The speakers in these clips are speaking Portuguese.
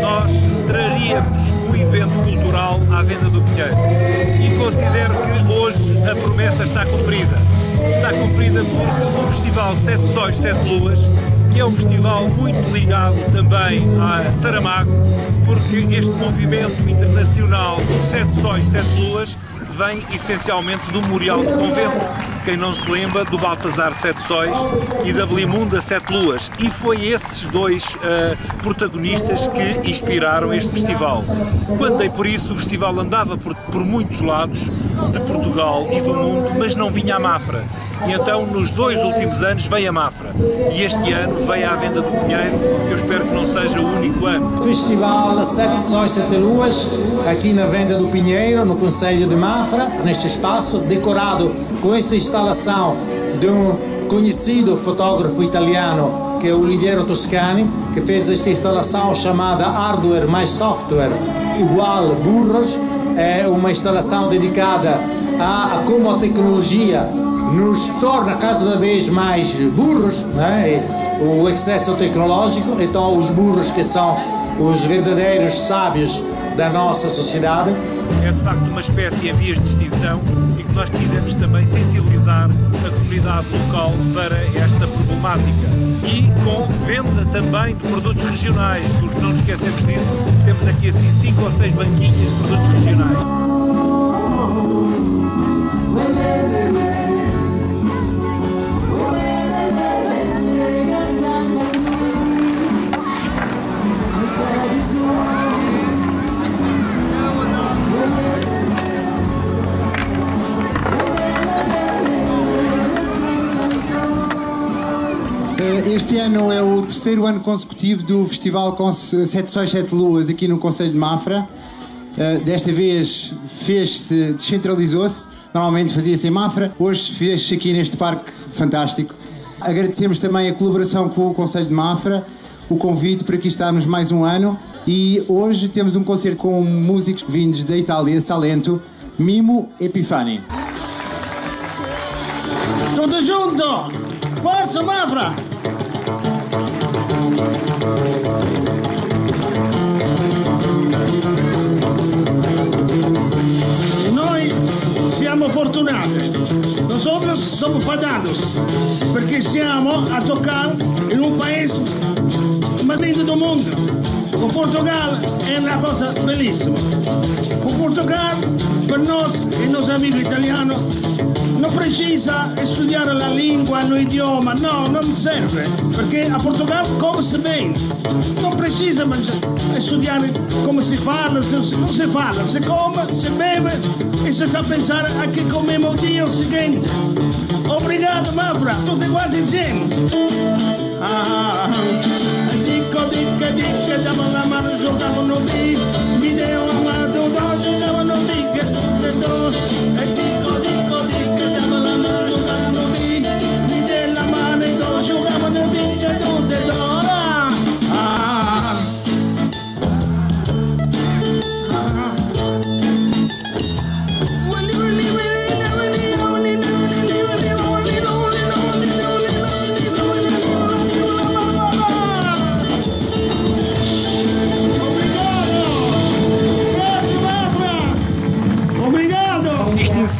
nós traríamos o evento cultural à venda do Pinheiro. E considero que hoje a promessa está cumprida. Está cumprida porque o Festival Sete Sóis, Sete Luas, que é um festival muito ligado também a Saramago, porque este movimento internacional do Sete Sóis, Sete Luas vem essencialmente do Memorial do Convento, quem não se lembra do Baltazar Sete Sóis e da Belimunda Sete Luas. E foi esses dois uh, protagonistas que inspiraram este festival. Quando dei por isso, o festival andava por, por muitos lados de Portugal e do mundo, mas não vinha a Mafra. E então, nos dois últimos anos, veio a Mafra. E este ano veio à venda do Pinheiro. Eu espero que não seja o único ano. Festival Sete Sóis, Sete Luas, aqui na venda do Pinheiro, no Conselho de Mafra, neste espaço, decorado com esta instalação de um conhecido fotógrafo italiano que é Oliviero Toscani, que fez esta instalação chamada Hardware mais Software igual Burros. É uma instalação dedicada a como a tecnologia nos torna cada vez mais burros, né? o excesso tecnológico, então os burros que são os verdadeiros sábios da nossa sociedade. É de facto uma espécie em vias de extinção e que nós quisemos também sensibilizar a comunidade local para esta problemática. E com venda também de produtos regionais, porque não nos esquecemos disso, temos aqui assim cinco ou seis banquinhas de produtos regionais. Este ano é o terceiro ano consecutivo do Festival Sete Sóis, Sete Luas aqui no Conselho de Mafra. Uh, desta vez fez-se, descentralizou-se. Normalmente fazia-se em Mafra, hoje fez-se aqui neste parque fantástico. Agradecemos também a colaboração com o Conselho de Mafra, o convite para aqui estarmos mais um ano. E hoje temos um concerto com músicos vindos da Itália, Salento, Mimo Epifani. Tudo junto! Forza Mafra! Somos fadados, perché siamo a toccare in un paese mais lindo do mundo. O Portugal é uma coisa belíssima. O Portugal, per nós e nossos amigos italianos, non precisa studiare la lingua, l'idioma, no, non serve, perché a Portogallo come si bene, non precisa studiare come si parla, non si parla, si come, si beve e si sta a pensare a che comemo Dio seguente. Obrigado, Mafra, tutti quanti insieme. Ah, dico, dico, dico,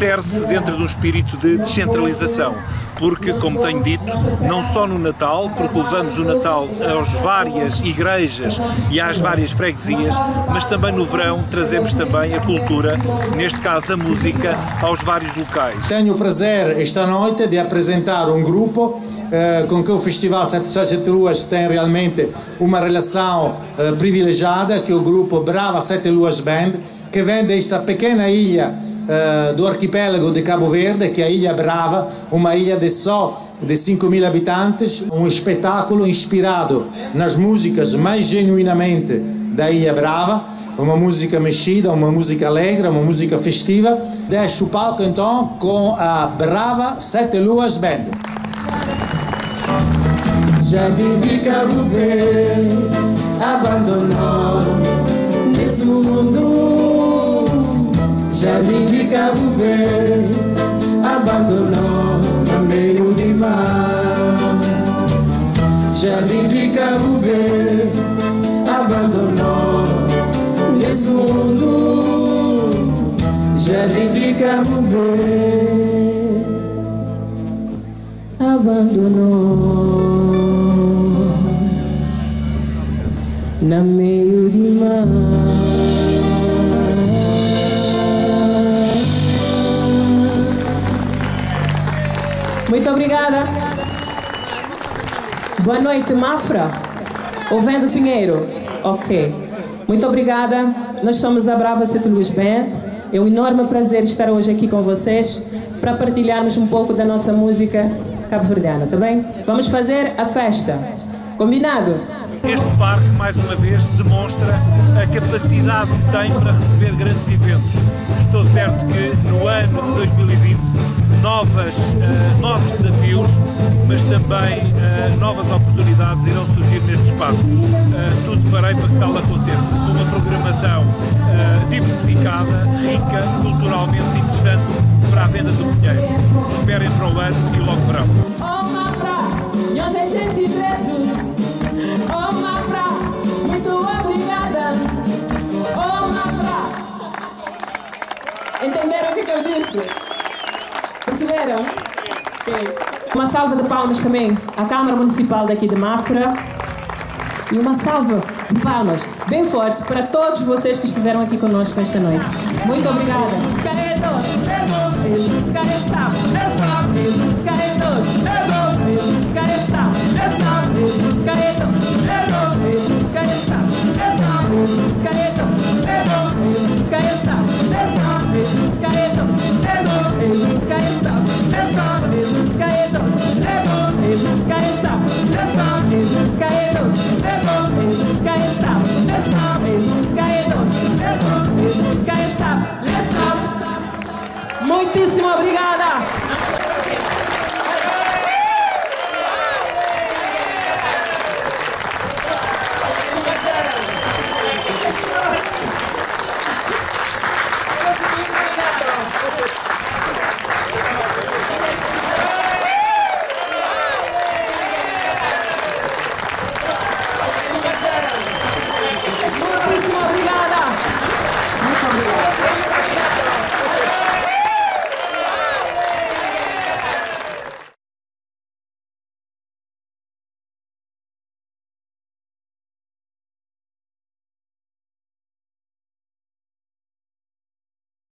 insere-se dentro de um espírito de descentralização, porque, como tenho dito, não só no Natal, porque levamos o Natal às várias igrejas e às várias freguesias, mas também no verão trazemos também a cultura, neste caso a música, aos vários locais. Tenho o prazer esta noite de apresentar um grupo eh, com que o Festival Sete Sete Luas tem realmente uma relação eh, privilegiada, que é o grupo Brava Sete Luas Band, que vem desta pequena ilha eh, do arquipélago de Cabo Verde, que é a Ilha Brava, uma ilha de só de 5 mil habitantes, um espetáculo inspirado nas músicas mais genuinamente da Ilha Brava, uma música mexida, uma música alegre, uma música festiva. Deixo o palco então com a Brava Sete Luas Band. Jardim de Cabo Verde abandonou Jardim de Cabo Verde Abandonou no meio de mar Jardim de Cabo Verde Abandonou nesse mundo Jardim de Cabo Verde Abandonou na meio de mar obrigada. Boa noite, Mafra. Ou Vendo Pinheiro? Ok. Muito obrigada. Nós somos a Brava City Luz Band. É um enorme prazer estar hoje aqui com vocês para partilharmos um pouco da nossa música cabo-verdiana, tá bem? Vamos fazer a festa. Combinado? Este parque, mais uma vez, demonstra a capacidade que tem para receber grandes eventos. Estou certo que no ano de 2020 novas, uh, novos desafios, mas também uh, novas oportunidades irão surgir neste espaço. Uh, tudo farei para que tal aconteça, com uma programação diversificada, rica, culturalmente interessante para a venda do Pinheiro. Esperem para o ano e logo verão. Uma salva de palmas também à Câmara Municipal daqui de Mafra. E uma salva de palmas bem forte para todos vocês que estiveram aqui conosco esta noite. Muito obrigada. Muitíssimo obrigado.